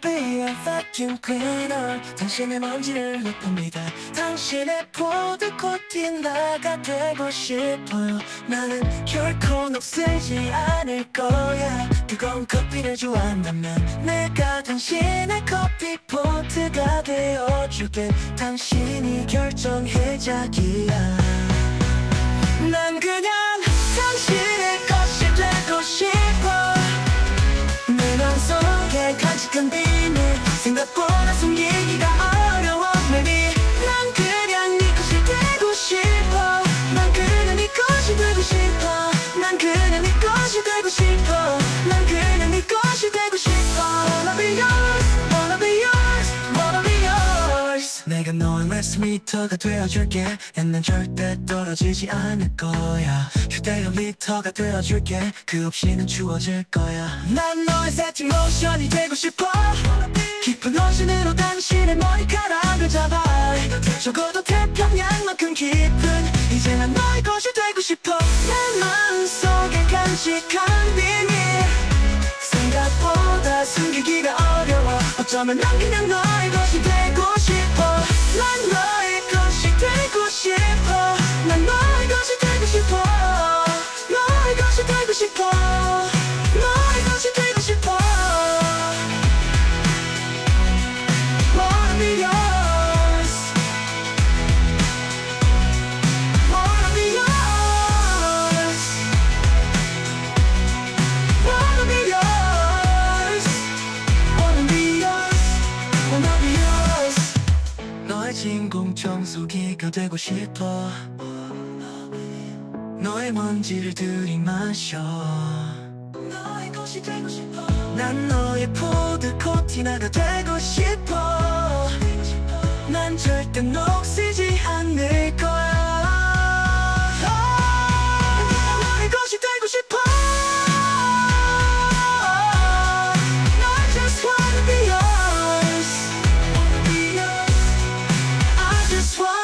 be vacuum cleaner 당신의 먼지를 눕힙니다. 당신의 보드코트 나가 되고 싶어요. 나는 결코 녹슬지 않을 거야. 뜨거운 커피를 좋아한다면 내가 당신의 커피 포트가 되어줄게. 당신이 결정해자기야. 난 그냥 레스미터가 되어줄게. 난 절대 떨어지지 않을 거야. 휴대용 리터가 되어줄게. 그 없이는 추워질 거야. 난 너의 세팅 로션이 되고 싶어. 깊은 오션으로 당신의 머리카락을 잡아 적어도 태평양만큼 깊은 이제 난 너의 것이 되고 싶어. 내 마음속에 간직한 비밀. 생각보다 숨기기가 어려워. 어쩌면 난 그냥 너의 것 진공 청소기가 되고 싶어. 너의 먼지를 들이마셔. 너의 것이 되고 싶어. 난 너의 푸드 코티나가 되고 싶어. 난 절대 녹슬 this one.